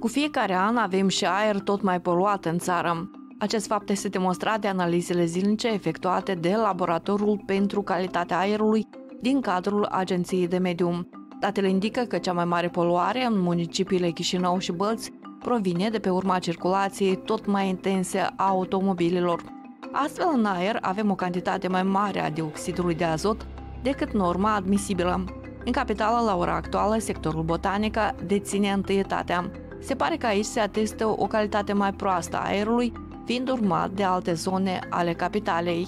Cu fiecare an avem și aer tot mai poluat în țară. Acest fapt este demonstrat de analizele zilnice efectuate de Laboratorul pentru Calitatea Aerului din cadrul Agenției de Mediu. Datele indică că cea mai mare poluare în municipiile Chișinău și Bălți provine de pe urma circulației tot mai intense a automobililor. Astfel, în aer avem o cantitate mai mare a dioxidului de azot decât norma admisibilă. În capitală, la ora actuală, sectorul botanică deține întâietatea. Se pare că aici se atestă o calitate mai proastă a aerului, fiind urmat de alte zone ale capitalei.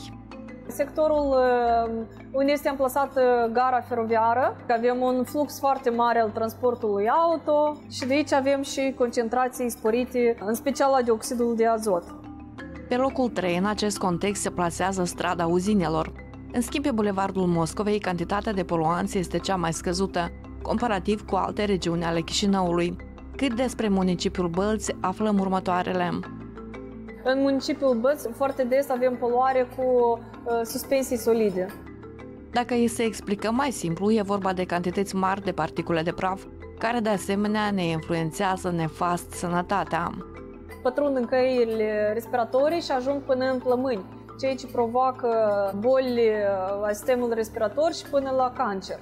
Sectorul uh, unde este amplasată gara feroviară, avem un flux foarte mare al transportului auto și de aici avem și concentrații sporite, în special la dioxidul de azot. Pe locul 3 în acest context se plasează strada uzinelor. În schimb, pe Bulevardul Moscovei, cantitatea de poluanți este cea mai scăzută, comparativ cu alte regiuni ale Chișinăului. Cât despre municipiul Bălți, aflăm următoarele. În municipiul Bălți, foarte des avem poluare cu uh, suspensii solide. Dacă e să explicăm mai simplu, e vorba de cantități mari de particule de praf, care de asemenea ne influențează nefast sănătatea. Pătrund în căile respiratorii și ajung până în plămâni, ceea ce provoacă boli la sistemul respirator și până la cancer.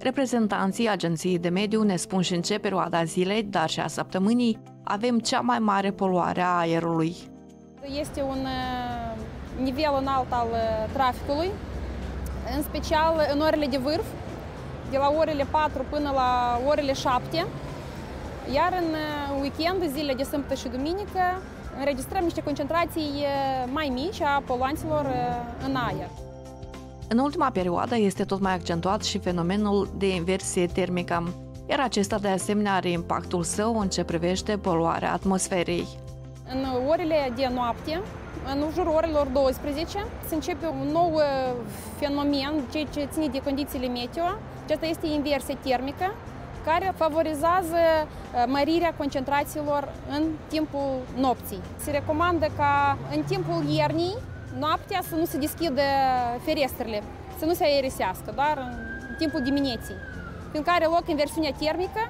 Reprezentanții Agenției de Mediu ne spun și în ce perioada zilei, dar și a săptămânii, avem cea mai mare poluare a aerului. Este un nivel înalt al traficului, în special în orele de vârf, de la orele 4 până la orele 7, iar în weekend, zile de sâmbătă și duminică, înregistrăm niște concentrații mai mici a poluanților în aer. În ultima perioadă este tot mai accentuat și fenomenul de inversie termică, iar acesta de asemenea are impactul său în ce privește poluarea atmosferei. În orele de noapte, în jurul orelor 12, se începe un nou fenomen, ceea ce ține de condițiile meteo. Acesta este inversie termică, care favorizează mărirea concentrațiilor în timpul nopții. Se recomandă ca în timpul iernii, noaptea să nu se deschidă ferestrele, să nu se aerisească, doar în timpul dimineții. Când are loc inversiunea termică,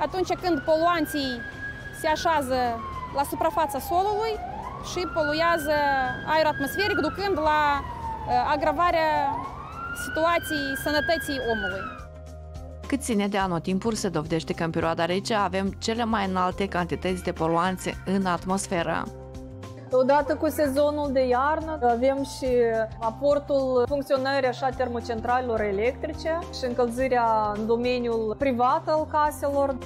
atunci când poluanții se așează la suprafața solului și poluează aerul atmosferic, ducând la agravarea situației sănătății omului. Cât ține de anotimpuri, se dovedește că în perioada rece avem cele mai înalte cantități de poluanțe în atmosferă. Odată cu sezonul de iarnă avem și aportul funcționării așa termocentralelor electrice și încălzirea în domeniul privat al caselor.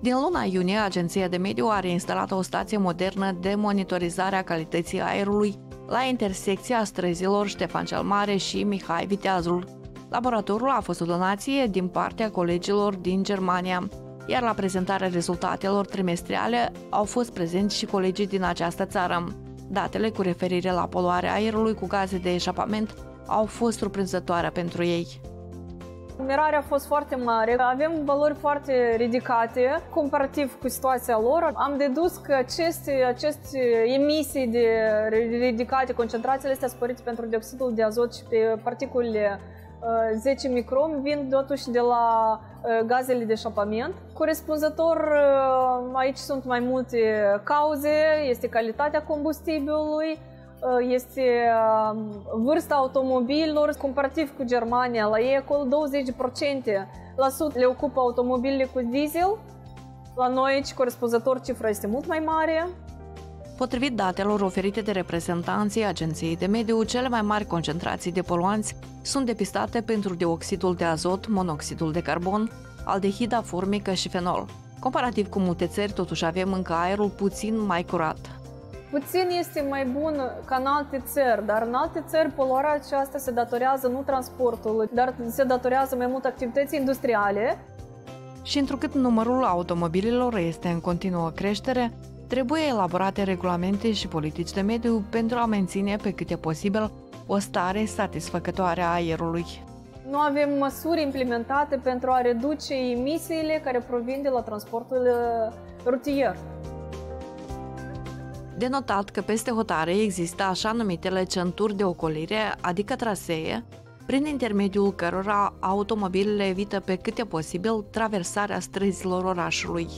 Din luna iunie, Agenția de Mediu are instalat o stație modernă de monitorizare a calității aerului la intersecția străzilor Ștefan cel Mare și Mihai Viteazul. Laboratorul a fost o donație din partea colegilor din Germania iar la prezentarea rezultatelor trimestriale au fost prezenți și colegii din această țară. Datele cu referire la poluarea aerului cu gaze de eșapament au fost surprinzătoare pentru ei. Mirarea a fost foarte mare, avem valori foarte ridicate comparativ cu situația lor. Am dedus că aceste, aceste emisii de ridicate, concentrațiile astea sporite pentru dioxidul de azot și pe particulele 10 micromi vin totuși de la gazele de eșapament. Corespunzător, aici sunt mai multe cauze, este calitatea combustibilului, este vârsta automobililor, comparativ cu Germania, la ei acolo 20% la sud le ocupă automobilele cu diesel, la noi aici corespunzător cifra este mult mai mare. Potrivit datelor oferite de reprezentanții Agenției de Mediu, cele mai mari concentrații de poluanți sunt depistate pentru dioxidul de azot, monoxidul de carbon, aldehida formică și fenol. Comparativ cu multe țări, totuși avem încă aerul puțin mai curat. Puțin este mai bun ca în alte țări, dar în alte țări poluarea aceasta se datorează nu transportului, dar se datorează mai mult activității industriale. Și întrucât numărul automobililor este în continuă creștere, trebuie elaborate regulamente și politici de mediu pentru a menține pe cât e posibil o stare satisfăcătoare a aerului. Nu avem măsuri implementate pentru a reduce emisiile care provin de la transportul uh, rutier. De notat că peste hotare există așa numitele centuri de ocolire, adică trasee, prin intermediul cărora automobilele evită pe cât e posibil traversarea străzilor orașului.